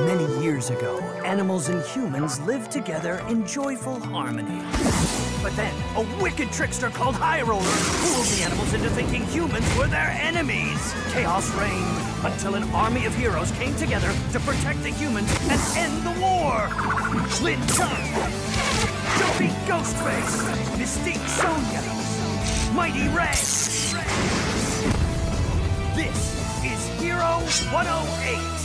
Many years ago, animals and humans lived together in joyful harmony. But then, a wicked trickster called High Roller fooled the animals into thinking humans were their enemies. Chaos reigned until an army of heroes came together to protect the humans and end the war. Lin Chung, Jumpy Ghostface, Mystique Sonia, Mighty Red. This is Hero 108.